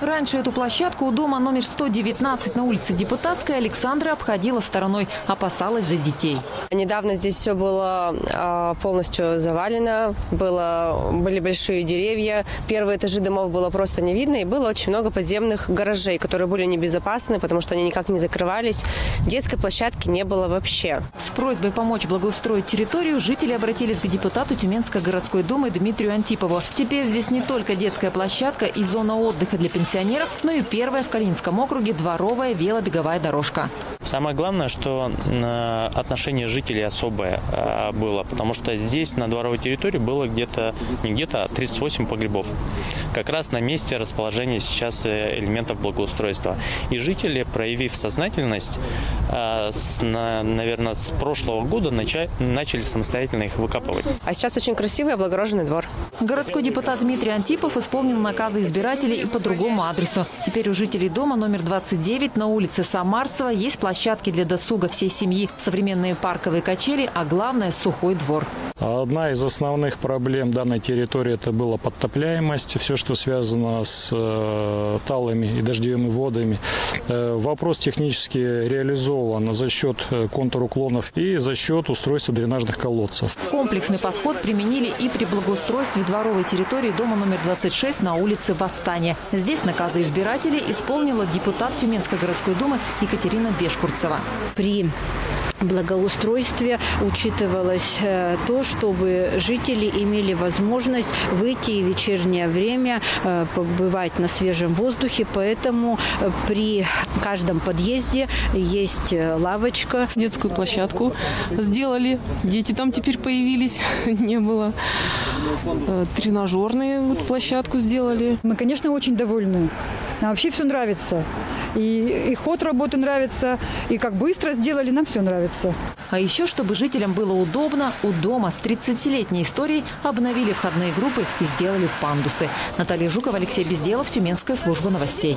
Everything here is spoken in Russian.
Раньше эту площадку у дома номер 119 на улице Депутатской Александра обходила стороной, опасалась за детей. Недавно здесь все было а, полностью завалено, было, были большие деревья, первые этажи домов было просто не видно, и было очень много подземных гаражей, которые были небезопасны, потому что они никак не закрывались. Детской площадки не было вообще. С просьбой помочь благоустроить территорию жители обратились к депутату Тюменской городской думы Дмитрию Антипову. Теперь здесь не только детская площадка и зона отдыха для пенсионеров, но и первая в Калининском округе дворовая велобеговая дорожка. Самое главное, что э, отношение жителей особое э, было, потому что здесь на дворовой территории было где-то, не где-то, а 38 погребов. Как раз на месте расположения сейчас э, элементов благоустройства. И жители, проявив сознательность, с, наверное, с прошлого года начали самостоятельно их выкапывать. А сейчас очень красивый облагороженный двор. Городской депутат Дмитрий Антипов исполнил наказы избирателей и по другому адресу. Теперь у жителей дома номер 29 на улице Самарцева есть площадки для досуга всей семьи, современные парковые качели, а главное – сухой двор. Одна из основных проблем данной территории это была подтопляемость, все, что связано с э, талыми и дождевыми водами. Э, вопрос технически реализован за счет э, контуруклонов и за счет устройства дренажных колодцев. Комплексный подход применили и при благоустройстве дворовой территории дома номер 26 на улице Восстания. Здесь наказы избирателей исполнила депутат Тюменской городской думы Екатерина Бешкурцева. При благоустройстве учитывалось э, то, чтобы жители имели возможность выйти в вечернее время, э, побывать на свежем воздухе. Поэтому э, при каждом подъезде есть лавочка. Детскую площадку сделали. Дети там теперь появились. Не было. Тренажерную вот площадку сделали. Мы, конечно, очень довольны. Нам вообще все нравится. И, и ход работы нравится, и как быстро сделали, нам все нравится. А еще, чтобы жителям было удобно, у дома с 30-летней историей обновили входные группы и сделали пандусы. Наталья Жукова, Алексей Безделов, Тюменская служба новостей.